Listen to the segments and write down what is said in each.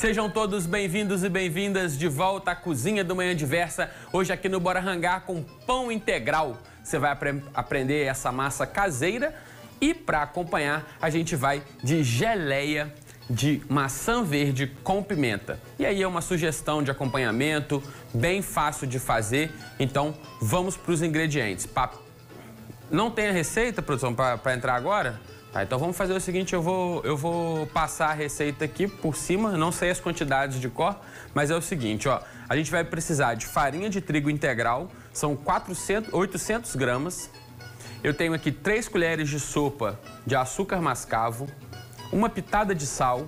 Sejam todos bem-vindos e bem-vindas de volta à Cozinha do Manhã Diversa. Hoje aqui no Bora Rangar com pão integral. Você vai apre aprender essa massa caseira e para acompanhar a gente vai de geleia de maçã verde com pimenta. E aí é uma sugestão de acompanhamento, bem fácil de fazer. Então vamos para os ingredientes. Não tem a receita, produção, para entrar agora? Tá, então vamos fazer o seguinte, eu vou, eu vou passar a receita aqui por cima, não sei as quantidades de cor, mas é o seguinte, ó, a gente vai precisar de farinha de trigo integral, são 400, 800 gramas, eu tenho aqui 3 colheres de sopa de açúcar mascavo, uma pitada de sal,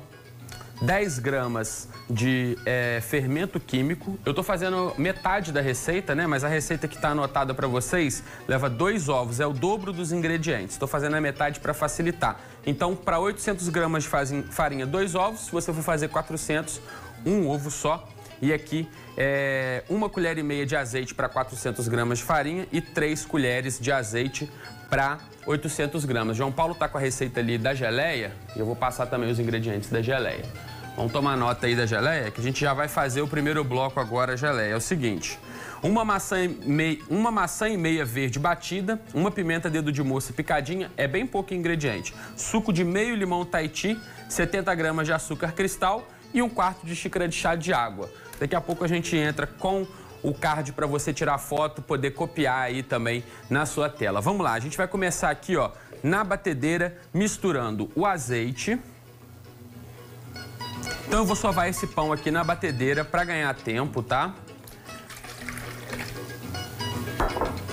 10 gramas de é, fermento químico. Eu estou fazendo metade da receita, né? Mas a receita que está anotada para vocês leva dois ovos, é o dobro dos ingredientes. Estou fazendo a metade para facilitar. Então, para 800 gramas de farinha, dois ovos. Se você for fazer 400, um ovo só. E aqui, é, uma colher e meia de azeite para 400 gramas de farinha e três colheres de azeite para 800 gramas. João Paulo está com a receita ali da geleia e eu vou passar também os ingredientes da geleia. Vamos tomar nota aí da geleia, que a gente já vai fazer o primeiro bloco agora, a geleia. É o seguinte, uma maçã, e meia, uma maçã e meia verde batida, uma pimenta dedo de moça picadinha, é bem pouco ingrediente. Suco de meio limão Tahiti, 70 gramas de açúcar cristal e um quarto de xícara de chá de água. Daqui a pouco a gente entra com o card para você tirar foto, poder copiar aí também na sua tela. Vamos lá, a gente vai começar aqui, ó, na batedeira, misturando o azeite então eu vou sovar esse pão aqui na batedeira para ganhar tempo, tá?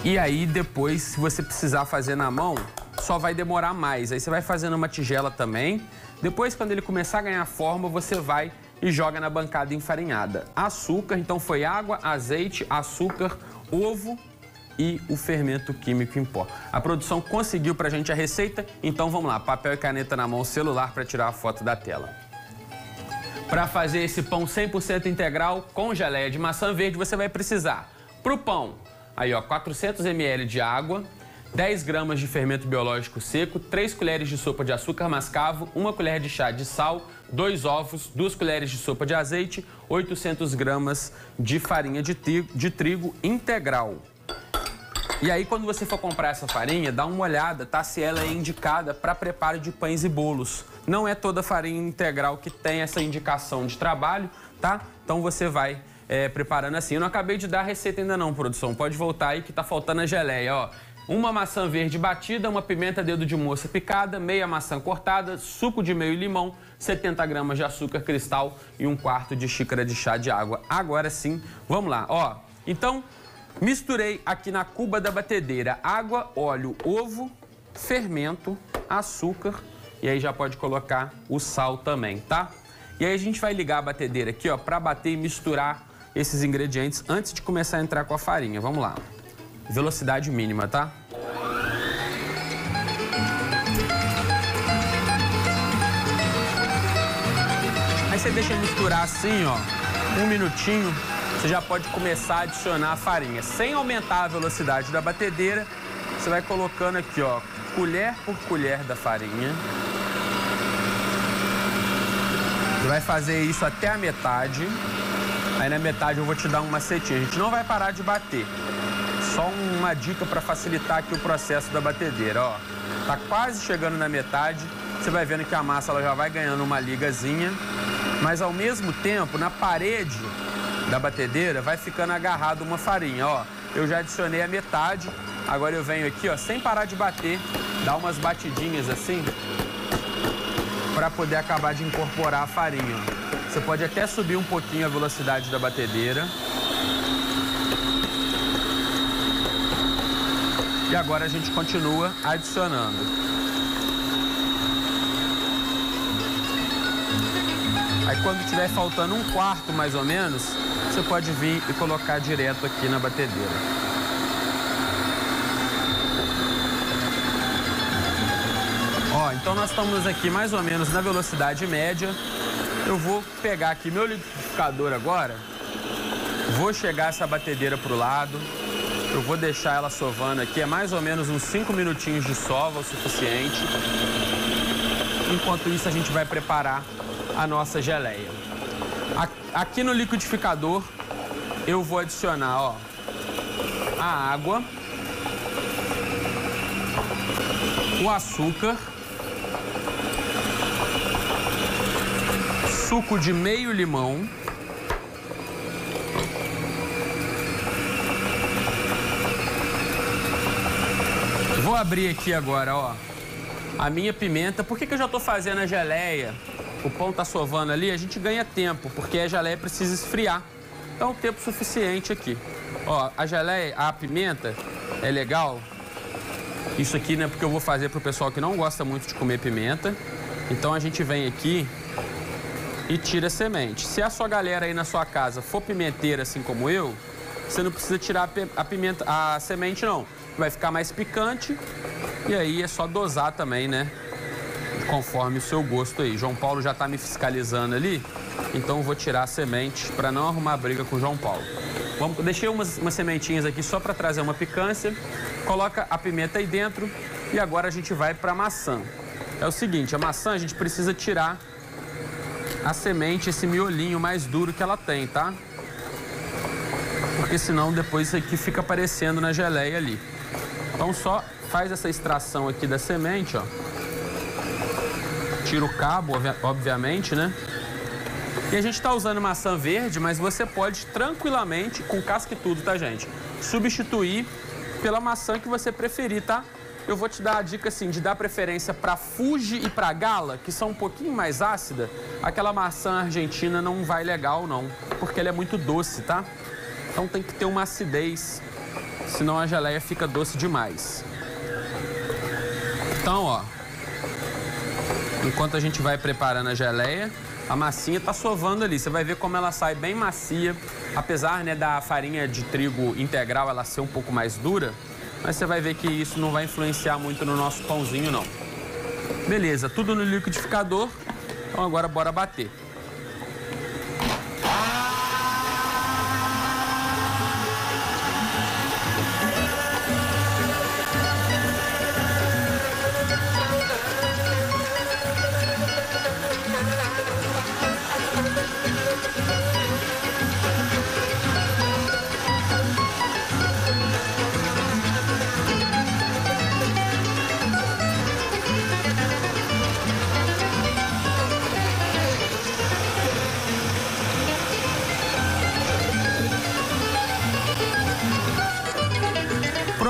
E aí depois, se você precisar fazer na mão, só vai demorar mais. Aí você vai fazendo uma tigela também. Depois, quando ele começar a ganhar forma, você vai e joga na bancada enfarinhada. Açúcar, então foi água, azeite, açúcar, ovo e o fermento químico em pó. A produção conseguiu pra gente a receita, então vamos lá, papel e caneta na mão, celular para tirar a foto da tela. Para fazer esse pão 100% integral com geleia de maçã verde, você vai precisar, para o pão, aí ó, 400 ml de água, 10 gramas de fermento biológico seco, 3 colheres de sopa de açúcar mascavo, 1 colher de chá de sal, 2 ovos, 2 colheres de sopa de azeite, 800 gramas de farinha de trigo, de trigo integral. E aí, quando você for comprar essa farinha, dá uma olhada, tá? Se ela é indicada para preparo de pães e bolos. Não é toda farinha integral que tem essa indicação de trabalho, tá? Então você vai é, preparando assim. Eu não acabei de dar a receita ainda não, produção. Pode voltar aí que tá faltando a geleia, ó. Uma maçã verde batida, uma pimenta dedo de moça picada, meia maçã cortada, suco de meio limão, 70 gramas de açúcar cristal e um quarto de xícara de chá de água. Agora sim, vamos lá, ó. Então, Misturei aqui na cuba da batedeira água, óleo, ovo, fermento, açúcar e aí já pode colocar o sal também, tá? E aí a gente vai ligar a batedeira aqui, ó, para bater e misturar esses ingredientes antes de começar a entrar com a farinha. Vamos lá. Velocidade mínima, tá? Você deixa misturar assim, ó, um minutinho você já pode começar a adicionar a farinha. Sem aumentar a velocidade da batedeira, você vai colocando aqui, ó, colher por colher da farinha. Você vai fazer isso até a metade. Aí na metade eu vou te dar um macetinho. A gente não vai parar de bater. Só uma dica para facilitar aqui o processo da batedeira, ó. Tá quase chegando na metade. Você vai vendo que a massa ela já vai ganhando uma ligazinha. Mas ao mesmo tempo, na parede da batedeira, vai ficando agarrado uma farinha, ó. Eu já adicionei a metade, agora eu venho aqui, ó, sem parar de bater, dar umas batidinhas assim, para poder acabar de incorporar a farinha. Você pode até subir um pouquinho a velocidade da batedeira. E agora a gente continua adicionando. Quando tiver faltando um quarto mais ou menos, você pode vir e colocar direto aqui na batedeira. Ó, então nós estamos aqui mais ou menos na velocidade média. Eu vou pegar aqui meu liquidificador agora, vou chegar essa batedeira para o lado, eu vou deixar ela sovando aqui, é mais ou menos uns 5 minutinhos de sova o suficiente. Enquanto isso, a gente vai preparar a nossa geleia. Aqui no liquidificador eu vou adicionar, ó, a água, o açúcar, suco de meio limão, Vou abrir aqui agora, ó, a minha pimenta. Por que, que eu já estou fazendo a geleia? O pão tá sovando ali, a gente ganha tempo, porque a geleia precisa esfriar. Então, tempo suficiente aqui. Ó, a geleia, a pimenta é legal. Isso aqui, né, porque eu vou fazer pro pessoal que não gosta muito de comer pimenta. Então, a gente vem aqui e tira a semente. Se a sua galera aí na sua casa for pimenteira, assim como eu, você não precisa tirar a pimenta, a semente não vai ficar mais picante. E aí é só dosar também, né? Conforme o seu gosto aí. João Paulo já está me fiscalizando ali, então vou tirar a semente para não arrumar briga com o João Paulo. Vamos, deixei umas, umas sementinhas aqui só para trazer uma picância. Coloca a pimenta aí dentro e agora a gente vai para a maçã. É o seguinte, a maçã a gente precisa tirar a semente, esse miolinho mais duro que ela tem, tá? Porque senão depois isso aqui fica aparecendo na geleia ali. Então só faz essa extração aqui da semente, ó. Tira o cabo, obviamente, né? E a gente está usando maçã verde, mas você pode tranquilamente, com casca e tudo, tá, gente? Substituir pela maçã que você preferir, tá? Eu vou te dar a dica, assim, de dar preferência para Fuji e para Gala, que são um pouquinho mais ácida. Aquela maçã argentina não vai legal, não, porque ela é muito doce, tá? Então tem que ter uma acidez senão a geleia fica doce demais. Então, ó, enquanto a gente vai preparando a geleia, a massinha tá sovando ali. Você vai ver como ela sai bem macia, apesar né, da farinha de trigo integral ela ser um pouco mais dura, mas você vai ver que isso não vai influenciar muito no nosso pãozinho, não. Beleza, tudo no liquidificador. Então agora bora bater.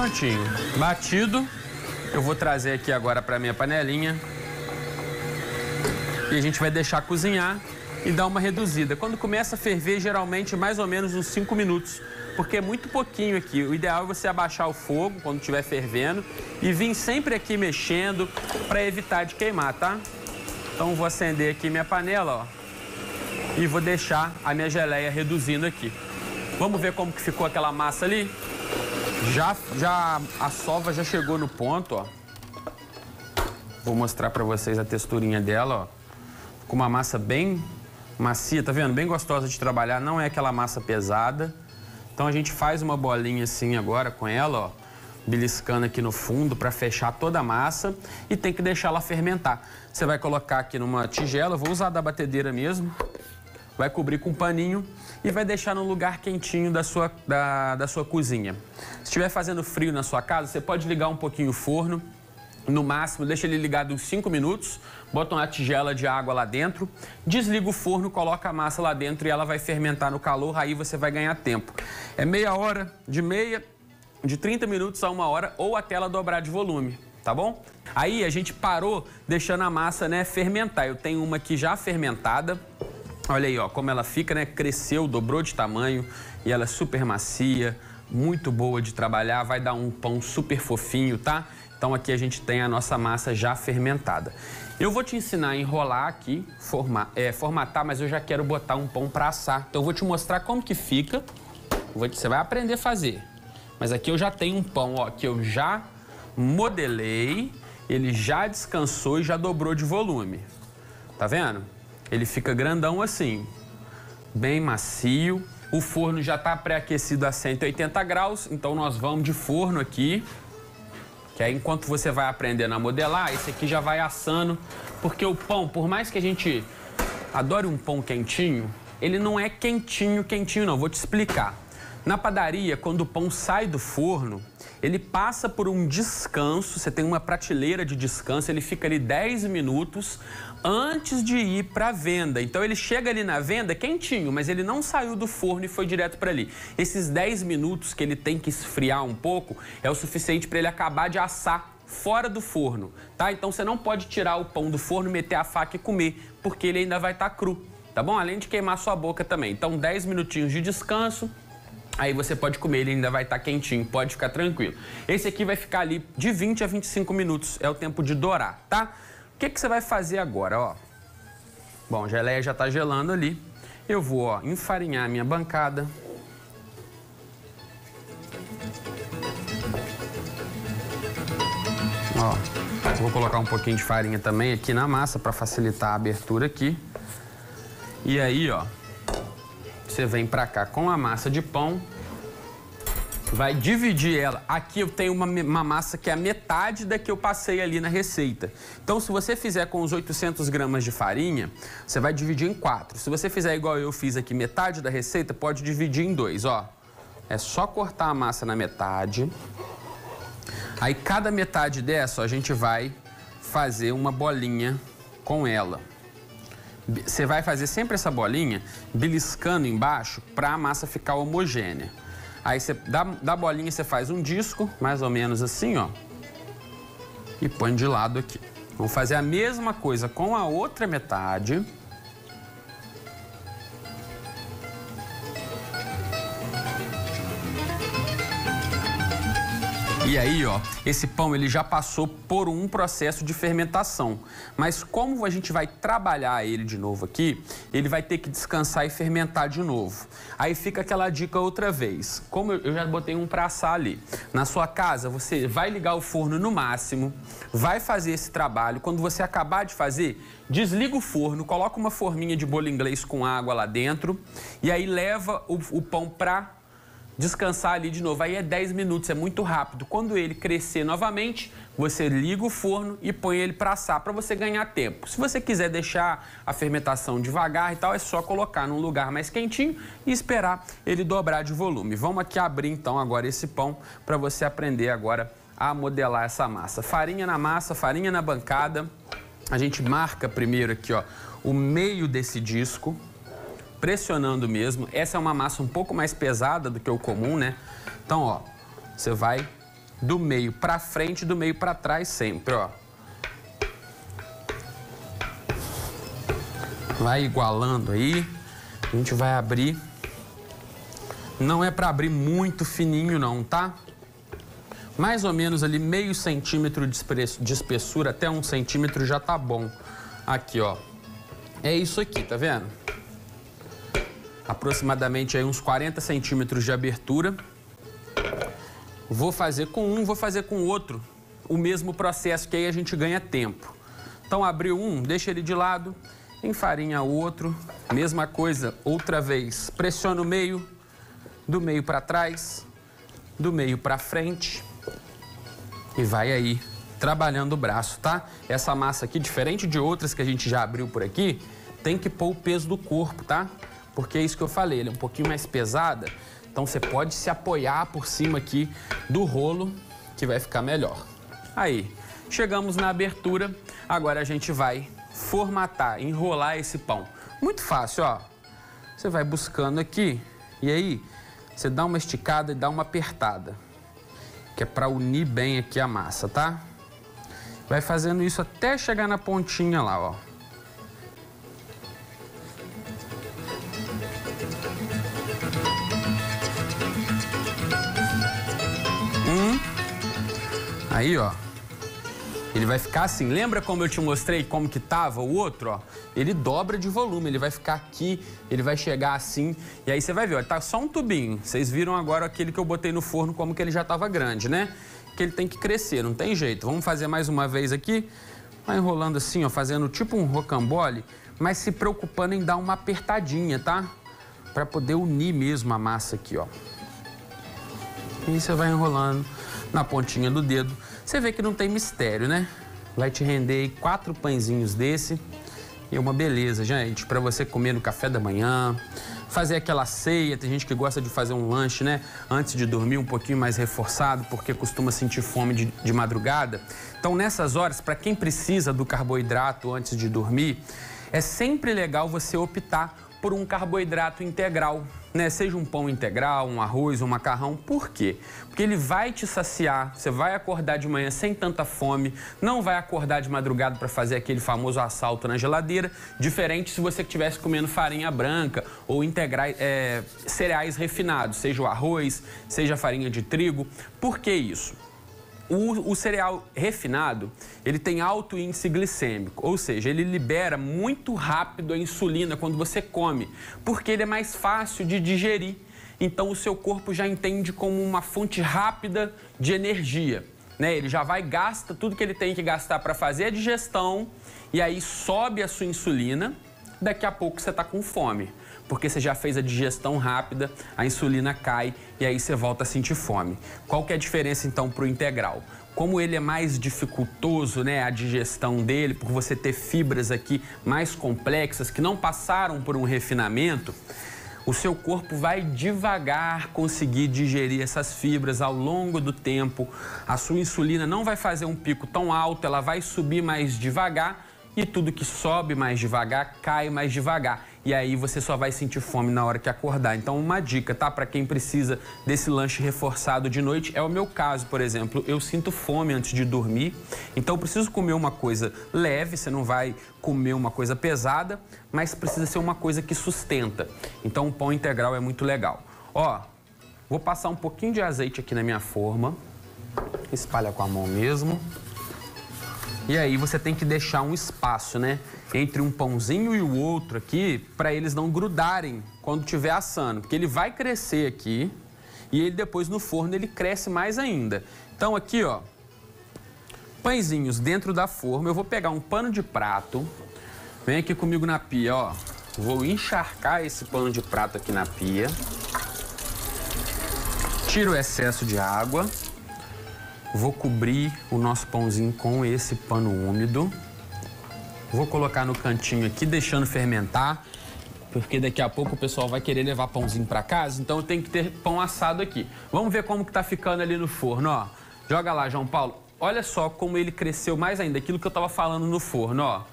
Prontinho. Batido. Eu vou trazer aqui agora para minha panelinha. E a gente vai deixar cozinhar e dar uma reduzida. Quando começa a ferver, geralmente mais ou menos uns 5 minutos, porque é muito pouquinho aqui. O ideal é você abaixar o fogo quando estiver fervendo e vir sempre aqui mexendo para evitar de queimar, tá? Então vou acender aqui minha panela, ó, e vou deixar a minha geleia reduzindo aqui. Vamos ver como que ficou aquela massa ali? Já, já a sova já chegou no ponto, ó. Vou mostrar para vocês a texturinha dela, ó. Com uma massa bem macia, tá vendo? Bem gostosa de trabalhar, não é aquela massa pesada. Então a gente faz uma bolinha assim agora com ela, ó, beliscando aqui no fundo para fechar toda a massa e tem que deixar ela fermentar. Você vai colocar aqui numa tigela, vou usar da batedeira mesmo, vai cobrir com um paninho e vai deixar no lugar quentinho da sua, da, da sua cozinha. Se estiver fazendo frio na sua casa, você pode ligar um pouquinho o forno, no máximo, deixa ele ligado uns 5 minutos, bota uma tigela de água lá dentro, desliga o forno, coloca a massa lá dentro e ela vai fermentar no calor, aí você vai ganhar tempo. É meia hora, de meia, de 30 minutos a uma hora ou até ela dobrar de volume, tá bom? Aí a gente parou deixando a massa né, fermentar. Eu tenho uma aqui já fermentada, Olha aí, ó, como ela fica, né? Cresceu, dobrou de tamanho e ela é super macia, muito boa de trabalhar, vai dar um pão super fofinho, tá? Então aqui a gente tem a nossa massa já fermentada. Eu vou te ensinar a enrolar aqui, formar, é, formatar, mas eu já quero botar um pão para assar. Então eu vou te mostrar como que fica. Você vai aprender a fazer. Mas aqui eu já tenho um pão, ó, que eu já modelei, ele já descansou e já dobrou de volume. Tá vendo? Ele fica grandão assim, bem macio. O forno já está pré-aquecido a 180 graus, então nós vamos de forno aqui. Que aí enquanto você vai aprendendo a modelar, esse aqui já vai assando. Porque o pão, por mais que a gente adore um pão quentinho, ele não é quentinho, quentinho não. Vou te explicar. Na padaria, quando o pão sai do forno, ele passa por um descanso, você tem uma prateleira de descanso, ele fica ali 10 minutos antes de ir para a venda. Então ele chega ali na venda quentinho, mas ele não saiu do forno e foi direto para ali. Esses 10 minutos que ele tem que esfriar um pouco é o suficiente para ele acabar de assar fora do forno, tá? Então você não pode tirar o pão do forno, meter a faca e comer, porque ele ainda vai estar tá cru, tá bom? Além de queimar sua boca também. Então 10 minutinhos de descanso, Aí você pode comer, ele ainda vai estar tá quentinho, pode ficar tranquilo. Esse aqui vai ficar ali de 20 a 25 minutos, é o tempo de dourar, tá? O que, que você vai fazer agora, ó? Bom, a geleia já está gelando ali. Eu vou, ó, enfarinhar a minha bancada. Ó, vou colocar um pouquinho de farinha também aqui na massa para facilitar a abertura aqui. E aí, ó, você vem para cá com a massa de pão, vai dividir ela. Aqui eu tenho uma, uma, massa que é a metade da que eu passei ali na receita. Então, se você fizer com os 800 gramas de farinha, você vai dividir em quatro. Se você fizer igual eu fiz aqui, metade da receita, pode dividir em dois, ó. É só cortar a massa na metade. Aí, cada metade dessa, ó, a gente vai fazer uma bolinha com ela. Você vai fazer sempre essa bolinha beliscando embaixo para a massa ficar homogênea. Aí você dá, da bolinha você faz um disco, mais ou menos assim, ó. E põe de lado aqui. Vamos fazer a mesma coisa com a outra metade. E aí, ó, esse pão ele já passou por um processo de fermentação. Mas como a gente vai trabalhar ele de novo aqui, ele vai ter que descansar e fermentar de novo. Aí fica aquela dica outra vez. Como eu já botei um para assar ali. Na sua casa, você vai ligar o forno no máximo, vai fazer esse trabalho. Quando você acabar de fazer, desliga o forno, coloca uma forminha de bolo inglês com água lá dentro e aí leva o, o pão para descansar ali de novo. Aí é 10 minutos, é muito rápido. Quando ele crescer novamente, você liga o forno e põe ele para assar para você ganhar tempo. Se você quiser deixar a fermentação devagar e tal, é só colocar num lugar mais quentinho e esperar ele dobrar de volume. Vamos aqui abrir então agora esse pão para você aprender agora a modelar essa massa. Farinha na massa, farinha na bancada. A gente marca primeiro aqui, ó, o meio desse disco, pressionando mesmo. Essa é uma massa um pouco mais pesada do que o comum, né? Então, ó, você vai do meio para frente, do meio para trás sempre, ó. Vai igualando aí. A gente vai abrir. Não é para abrir muito fininho não, tá? Mais ou menos ali meio centímetro de espessura, até um centímetro já tá bom. Aqui, ó. É isso aqui, tá vendo? Aproximadamente aí uns 40 centímetros de abertura. Vou fazer com um, vou fazer com outro, o mesmo processo, que aí a gente ganha tempo. Então, abriu um, deixa ele de lado, enfarinha o outro, mesma coisa, outra vez, pressiona o meio, do meio para trás, do meio para frente e vai aí trabalhando o braço, tá? Essa massa aqui, diferente de outras que a gente já abriu por aqui, tem que pôr o peso do corpo, tá? Porque é isso que eu falei, ele é um pouquinho mais pesada, então você pode se apoiar por cima aqui do rolo que vai ficar melhor. Aí, chegamos na abertura, agora a gente vai formatar, enrolar esse pão. Muito fácil, ó. Você vai buscando aqui e aí você dá uma esticada e dá uma apertada, que é para unir bem aqui a massa, tá? Vai fazendo isso até chegar na pontinha lá, ó. Aí, ó. Ele vai ficar assim. Lembra como eu te mostrei como que tava o outro, ó? Ele dobra de volume, ele vai ficar aqui, ele vai chegar assim. E aí você vai ver, ó, tá só um tubinho. Vocês viram agora aquele que eu botei no forno como que ele já tava grande, né? Que ele tem que crescer, não tem jeito. Vamos fazer mais uma vez aqui. Vai enrolando assim, ó, fazendo tipo um rocambole, mas se preocupando em dar uma apertadinha, tá? Para poder unir mesmo a massa aqui, ó. E você vai enrolando na pontinha do dedo. Você vê que não tem mistério, né? Vai te render quatro pãezinhos desse E é uma beleza, gente, para você comer no café da manhã, fazer aquela ceia. Tem gente que gosta de fazer um lanche, né? Antes de dormir, um pouquinho mais reforçado, porque costuma sentir fome de, de madrugada. Então, nessas horas, para quem precisa do carboidrato antes de dormir, é sempre legal você optar por um carboidrato integral, né? Seja um pão integral, um arroz, um macarrão. Por quê? Porque ele vai te saciar, você vai acordar de manhã sem tanta fome, não vai acordar de madrugada para fazer aquele famoso assalto na geladeira, diferente se você estivesse comendo farinha branca ou integrais, é, cereais refinados, seja o arroz, seja a farinha de trigo. Por que isso? O, o, cereal refinado, ele tem alto índice glicêmico, ou seja, ele libera muito rápido a insulina quando você come, porque ele é mais fácil de digerir. Então o seu corpo já entende como uma fonte rápida de energia. Né? Ele já vai gasta tudo que ele tem que gastar para fazer a digestão e aí sobe a sua insulina. Daqui a pouco você está com fome porque você já fez a digestão rápida, a insulina cai e aí você volta a sentir fome. Qual que é a diferença então para o integral? Como ele é mais dificultoso, né, a digestão dele, por você ter fibras aqui mais complexas que não passaram por um refinamento, o seu corpo vai devagar conseguir digerir essas fibras ao longo do tempo. A sua insulina não vai fazer um pico tão alto, ela vai subir mais devagar e tudo que sobe mais devagar cai mais devagar. E aí você só vai sentir fome na hora que acordar. Então, uma dica, tá? Para quem precisa desse lanche reforçado de noite, é o meu caso, por exemplo. Eu sinto fome antes de dormir, então eu preciso comer uma coisa leve, você não vai comer uma coisa pesada, mas precisa ser uma coisa que sustenta. Então, o pão integral é muito legal. Ó, vou passar um pouquinho de azeite aqui na minha forma. Espalha com a mão mesmo. E aí você tem que deixar um espaço, né? Entre um pãozinho e o outro aqui, para eles não grudarem quando estiver assando. Porque ele vai crescer aqui e ele depois no forno ele cresce mais ainda. Então aqui, ó, pãezinhos dentro da forma. Eu vou pegar um pano de prato. Vem aqui comigo na pia, ó. Vou encharcar esse pano de prato aqui na pia. Tiro o excesso de água. Vou cobrir o nosso pãozinho com esse pano úmido. Vou colocar no cantinho aqui, deixando fermentar, porque daqui a pouco o pessoal vai querer levar pãozinho para casa, então tenho que ter pão assado aqui. Vamos ver como que tá ficando ali no forno, ó. Joga lá, João Paulo. Olha só como ele cresceu mais ainda, aquilo que eu tava falando no forno, ó.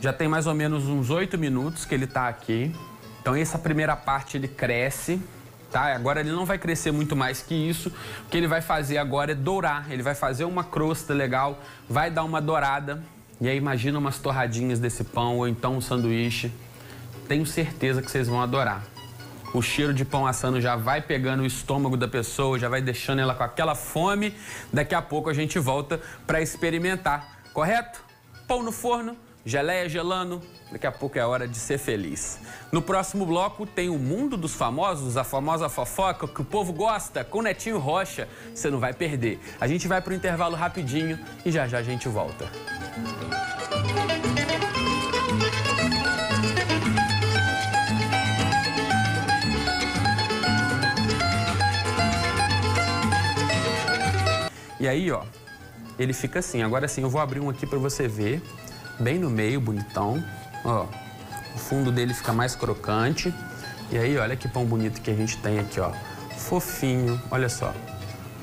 Já tem mais ou menos uns oito minutos que ele tá aqui. Então essa primeira parte ele cresce, tá? Agora ele não vai crescer muito mais que isso. O que ele vai fazer agora é dourar. Ele vai fazer uma crosta legal, vai dar uma dourada. E aí imagina umas torradinhas desse pão ou então um sanduíche. Tenho certeza que vocês vão adorar. O cheiro de pão assando já vai pegando o estômago da pessoa, já vai deixando ela com aquela fome. Daqui a pouco a gente volta para experimentar, correto? Pão no forno, geleia gelando, daqui a pouco é hora de ser feliz. No próximo bloco tem o Mundo dos Famosos, a famosa fofoca que o povo gosta, com Netinho Rocha. Você não vai perder. A gente vai para o intervalo rapidinho e já já a gente volta. E aí, ó, ele fica assim. Agora sim, eu vou abrir um aqui para você ver bem no meio, bonitão. Ó, o fundo dele fica mais crocante. E aí, olha que pão bonito que a gente tem aqui, ó. Fofinho, olha só.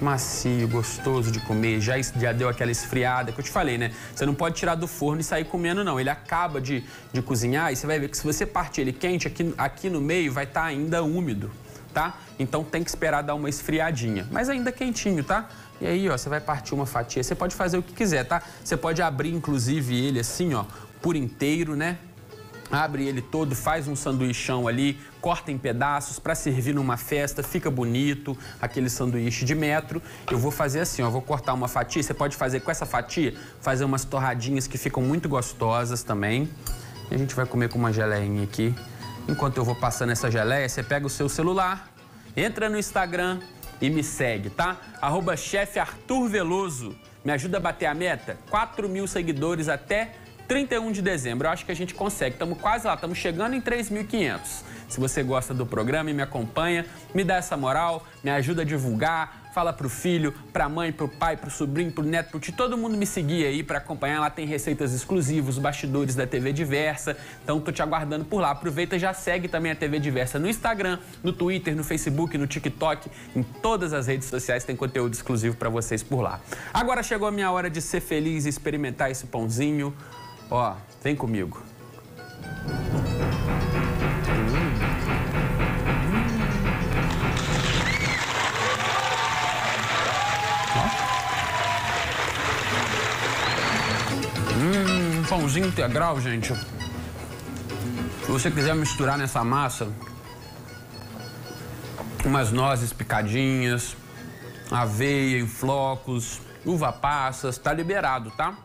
Macio, gostoso de comer, já, já deu aquela esfriada que eu te falei, né? Você não pode tirar do forno e sair comendo, não. Ele acaba de, de cozinhar e você vai ver que se você partir ele quente, aqui, aqui no meio vai estar tá ainda úmido, tá? Então tem que esperar dar uma esfriadinha. Mas ainda quentinho, tá? E aí, ó, você vai partir uma fatia. Você pode fazer o que quiser, tá? Você pode abrir, inclusive, ele assim, ó, por inteiro, né? Abre ele todo, faz um sanduichão ali, corta em pedaços para servir numa festa, fica bonito, aquele sanduíche de metro. Eu vou fazer assim, ó, vou cortar uma fatia. Você pode fazer com essa fatia, fazer umas torradinhas que ficam muito gostosas também. E a gente vai comer com uma geleinha aqui. Enquanto eu vou passando essa geleia, você pega o seu celular, entra no Instagram, e me segue, tá? Arroba chefe Arthur Veloso. Me ajuda a bater a meta? 4 mil seguidores até 31 de dezembro. Eu acho que a gente consegue. Estamos quase lá, estamos chegando em 3.500. Se você gosta do programa e me acompanha, me dá essa moral, me ajuda a divulgar, fala pro filho, pra mãe, pro pai, pro sobrinho, pro neto, pro tio, todo mundo me seguir aí para acompanhar. Lá tem receitas exclusivas, bastidores da TV Diversa. Então tô te aguardando por lá. Aproveita e já segue também a TV Diversa no Instagram, no Twitter, no Facebook, no TikTok, em todas as redes sociais tem conteúdo exclusivo para vocês por lá. Agora chegou a minha hora de ser feliz e experimentar esse pãozinho. Ó, vem comigo. Integral, gente. Se você quiser misturar nessa massa umas nozes picadinhas, aveia em flocos, uva passas, tá liberado, tá?